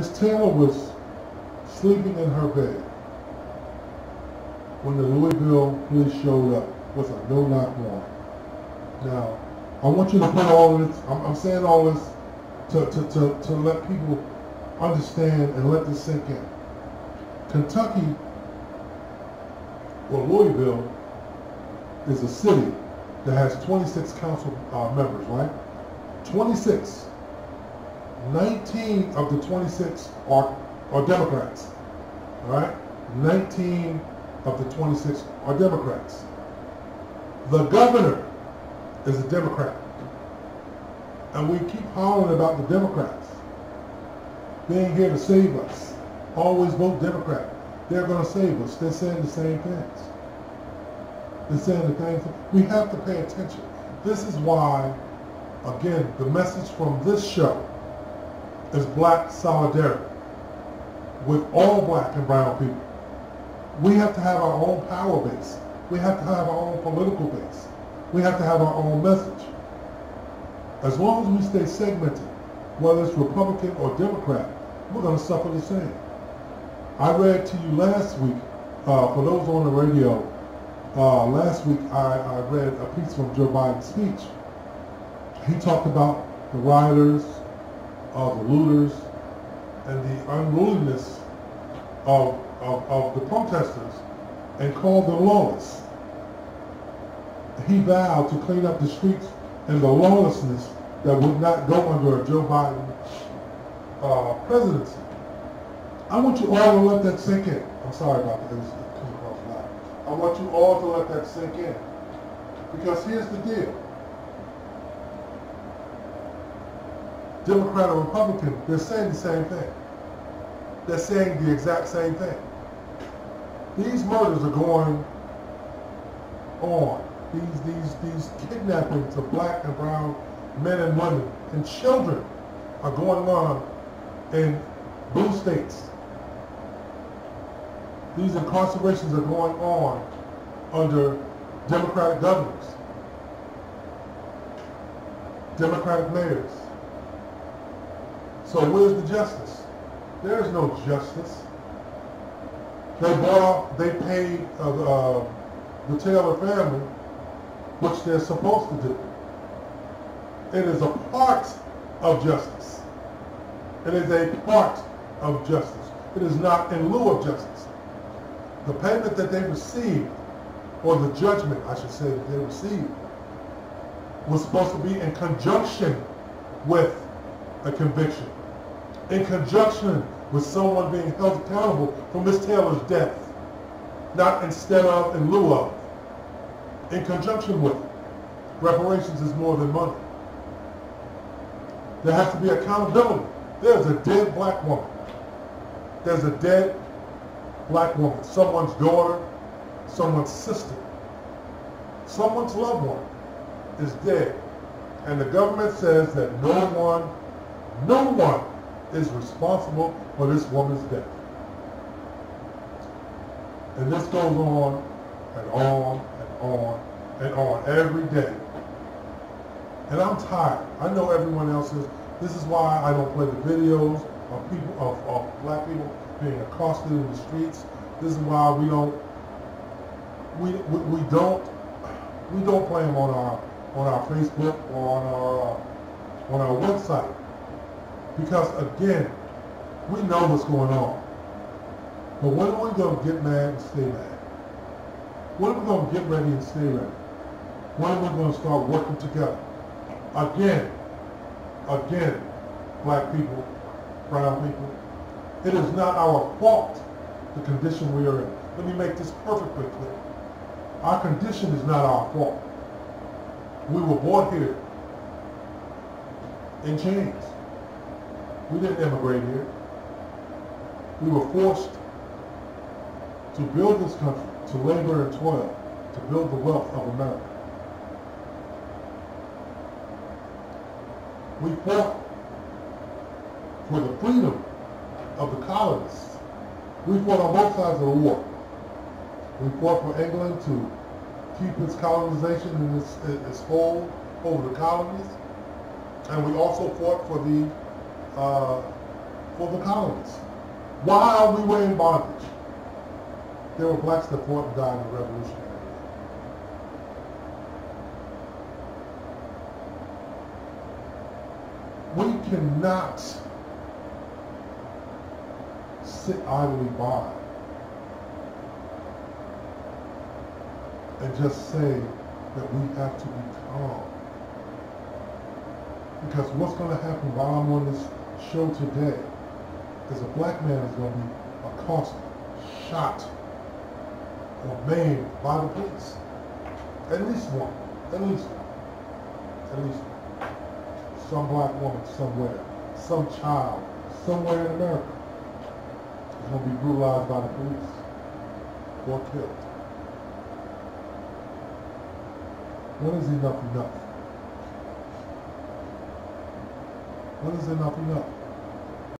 Miss Taylor was sleeping in her bed when the Louisville police showed up with a no-knock warrant. Now, I want you to put all this, I'm, I'm saying all this to, to, to, to let people understand and let this sink in. Kentucky, or Louisville, is a city that has 26 council uh, members, right? 26. 19 of the 26 are, are Democrats, all right? 19 of the 26 are Democrats. The governor is a Democrat. And we keep hollering about the Democrats being here to save us. Always vote Democrat. They're going to save us. They're saying the same things. They're saying the same things. We have to pay attention. This is why, again, the message from this show is black solidarity with all black and brown people. We have to have our own power base. We have to have our own political base. We have to have our own message. As long as we stay segmented, whether it's Republican or Democrat, we're going to suffer the same. I read to you last week, uh, for those on the radio, uh, last week I, I read a piece from Joe Biden's speech. He talked about the rioters, the looters, and the unruliness of, of, of the protesters and called them lawless. He vowed to clean up the streets and the lawlessness that would not go under a Joe Biden uh, presidency. I want you all to let that sink in. I'm sorry about that. It was loud. I want you all to let that sink in. Because here's the deal. Democrat or Republican, they're saying the same thing. They're saying the exact same thing. These murders are going on. These, these, these kidnappings of black and brown men and women and children are going on in blue states. These incarcerations are going on under Democratic governors, Democratic mayors. So where's the justice? There is no justice. They bought, they paid uh, uh, the Taylor family, which they're supposed to do. It is a part of justice. It is a part of justice. It is not in lieu of justice. The payment that they received, or the judgment, I should say, that they received, was supposed to be in conjunction with a conviction, in conjunction with someone being held accountable for Miss Taylor's death, not instead of, in lieu of, in conjunction with. Reparations is more than money. There has to be accountability. There's a dead black woman. There's a dead black woman, someone's daughter, someone's sister, someone's loved one is dead. And the government says that no one, no one is responsible for this woman's death. And this goes on and on and on and on every day. And I'm tired. I know everyone else is. This is why I don't play the videos of people of, of black people being accosted in the streets. This is why we don't we, we, we don't we don't play them on our on our Facebook or on our on our website because again we know what's going on. But when are we going to get mad and stay mad? When are we going to get ready and stay ready? When are we going to start working together? Again, again, black people, brown people, it is not our fault the condition we are in. Let me make this perfectly clear. Our condition is not our fault. We were born here in chains. We didn't immigrate here. We were forced to build this country, to labor and toil, to build the wealth of America. We fought for the freedom of the colonists. We fought on both sides of the war. We fought for England to keep its colonization and its, its hold over the colonies. And we also fought for the uh, for the colonies. Why are we wearing bondage? There were blacks that fought and died in the Revolutionary War. We cannot sit idly by and just say that we have to be calm. Because what's going to happen while I'm on this show today is a black man is going to be accosted, shot, or maimed by the police. At least one. At least one. At least one. Some black woman somewhere, some child somewhere in America is going to be brutalized by the police or killed. When is enough enough? When is enough enough?